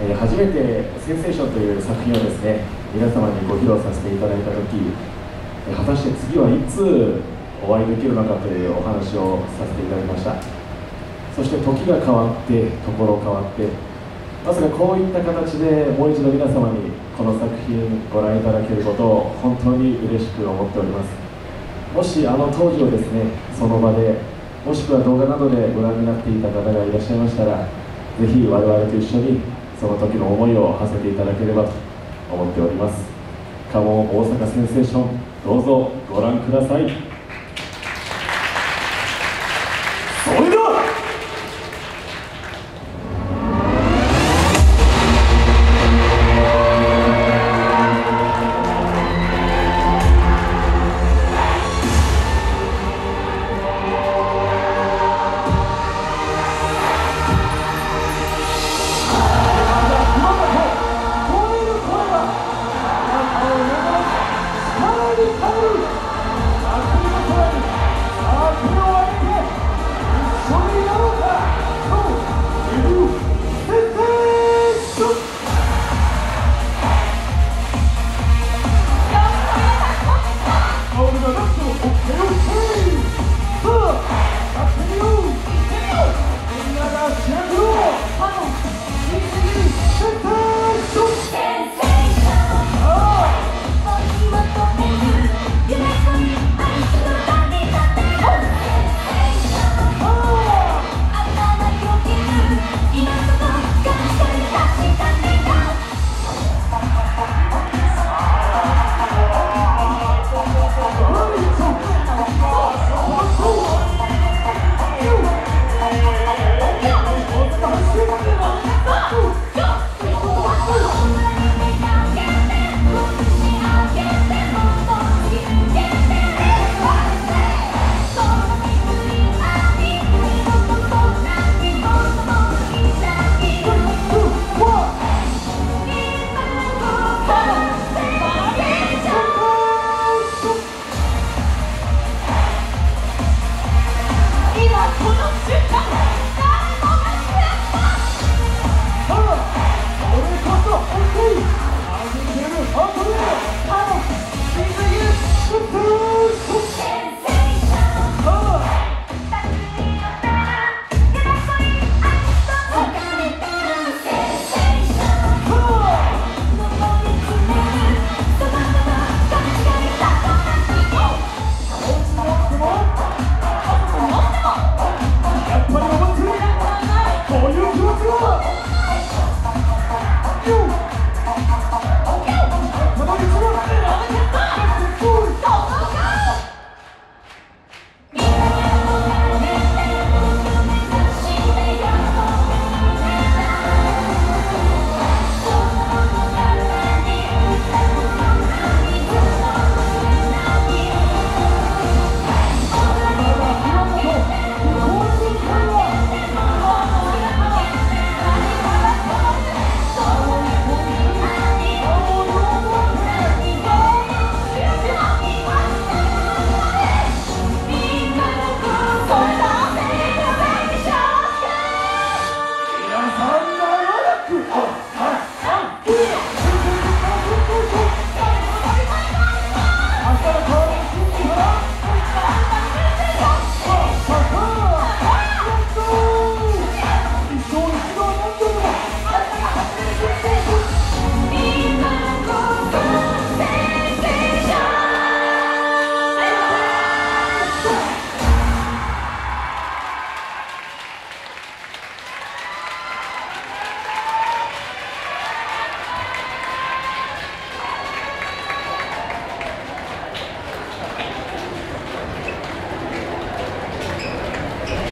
初めて「センセーション」という作品をですね皆様にご披露させていただいた時果たして次はいつお会いできるのかというお話をさせていただきました。そして時が変わってところ変わってまさかこういった形でもう一度皆様にこの作品ご覧いただけることを本当に嬉しく思っております。もしあの当時をですねその場でもしくは動画などでご覧になっていた方がいらっしゃいましたらぜひ我々と一緒にその時の思いを馳せていただければと思っております。カモン大阪センセーションどうぞご覧ください。誰も